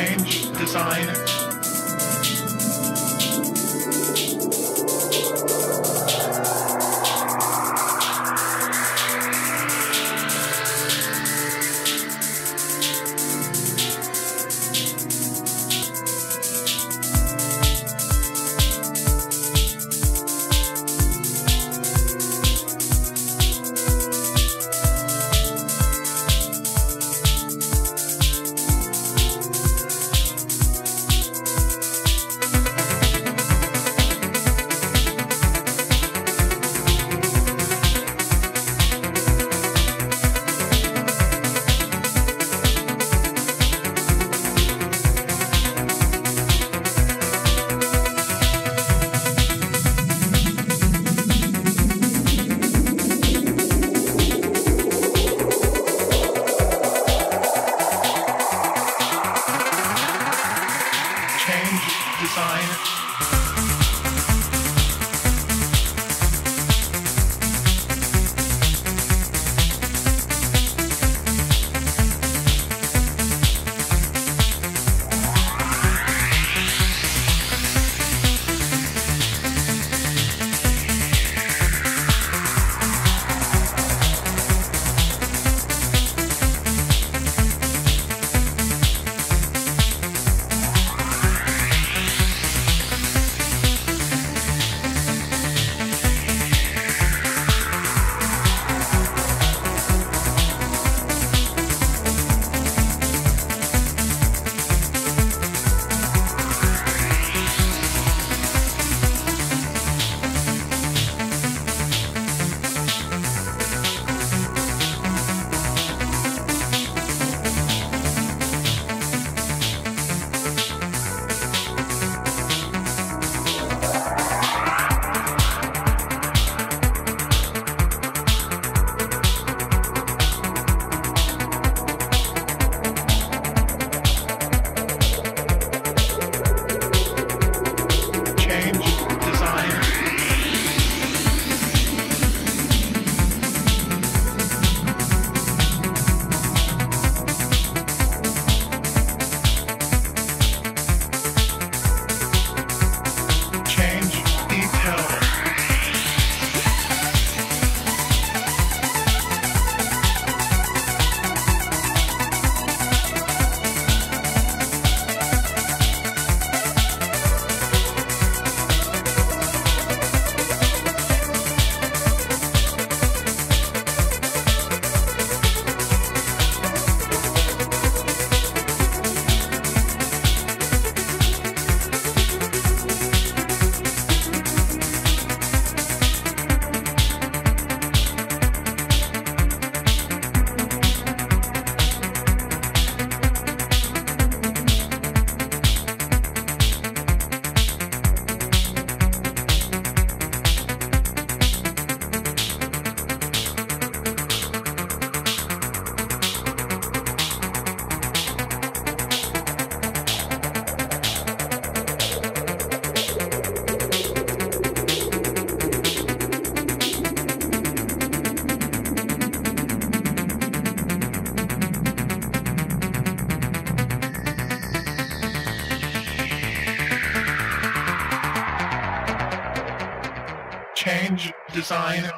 Change design. Design. Change design.